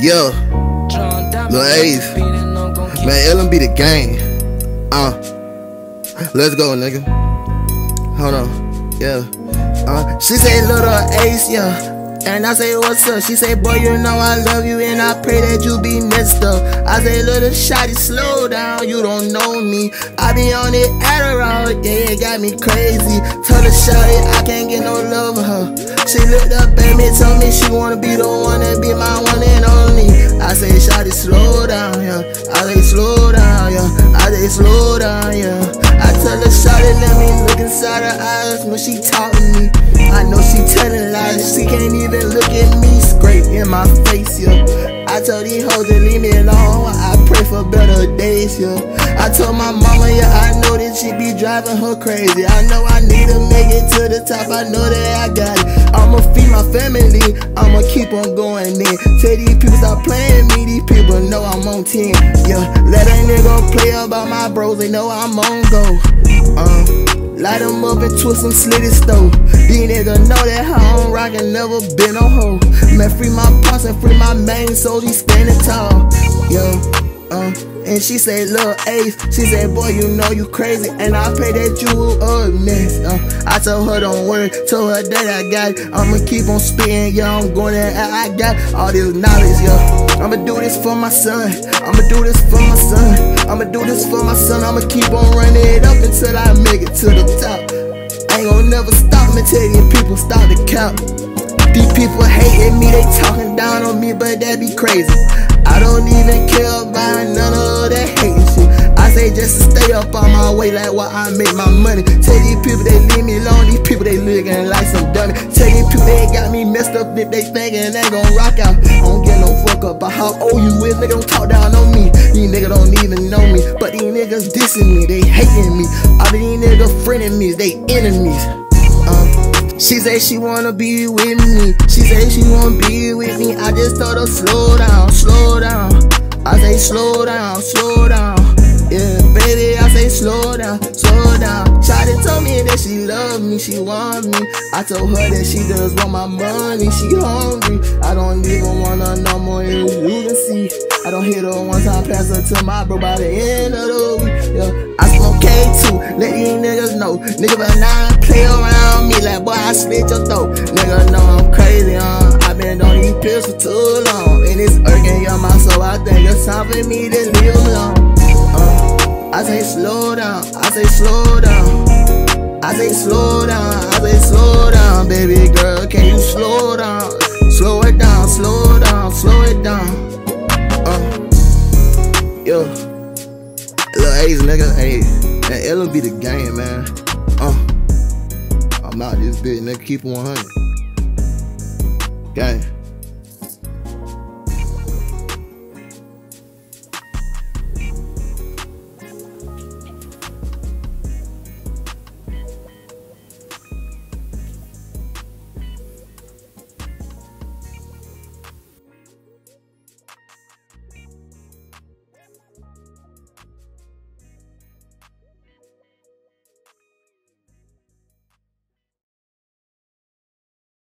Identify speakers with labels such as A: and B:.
A: Yeah. Lil Ace. Man, Ellen be the game. Uh. Let's go, nigga. Hold on. Yeah. Uh, she say little ace, yeah. And I say, what's up? She say, boy, you know I love you and I pray that you be messed up. I say, little shotty, slow down, you don't know me. I be on it Adderall, yeah, it got me crazy. Tell the shotty I can't get no love of her. She looked up at me, told me she wanna be the one to be my one and only. I say, shotty, slow down, yeah. I say, slow down, yeah. I say, slow down, yeah. I tell her, shotty, let me look inside her eyes when she talk to me. I know she telling lies, she can't even look at me straight in my face, yeah. I told these hoes to leave me alone, I pray for better days, yeah. I told my mama, yeah, I know that she be driving her crazy. I know I need to make it to the top, I know that I got it. My family, I'ma keep on going in. Tell these people stop playing me, these people know I'm on 10, yeah. Let a nigga play about my bros, they know I'm on go. Uh. Light them up and twist them slit it stove. These niggas know that I don't rock and never been a hoe. Man, free my pops and free my main so he standing tall. Yo, uh, and she say, Lil Ace, she said, boy, you know you crazy, and I pray that you up next. Uh, I told her don't worry, told her that I got it. I'ma keep on spitting, yeah, I'm going there, I got all this knowledge, yeah. I'ma do this for my son, I'ma do this for my son, I'ma do this for my son, I'ma keep on running it up until I make it to the top. Ain't gonna never stop me till these people start to count. These people hating me, they talking down on me, but that be crazy. I don't even care about none of that hating shit. I say just to stay up on my way, like why I make my money. Tell these people they leave me alone, these people they looking like some dummy. Tell these people they got me messed up if they thinking they gon' rock out. I don't get no fuck up about how old you is, nigga. Don't talk down on me. These niggas don't even know me, but these niggas dissing me, they hating me. All these niggas frenemies, they enemies. She say she wanna be with me. She say she wanna be with me. I just told her slow down, slow down. I say slow down, slow down. Yeah, baby, I say slow down, slow down. Shawty told me that she love me, she want me. I told her that she does want my money, she hungry. I don't even wanna know more, you can see. I don't hit her once, I pass her to my bro by the end of the week. Yeah, I smoke K2, let these niggas know. Nigga, but now play around me like boy, I slit your throat. Nigga know I'm crazy, uh. I been on these pills for too long, and it's irking your mouth, so I think it's time for me to leave alone. Uh, I say slow down, I say slow down. I say slow down, I say slow down, baby girl, can you slow down? Ace, nigga, hey, that Ella be the game, man. Uh, I'm out this bitch, nigga, keep it 100. Gang.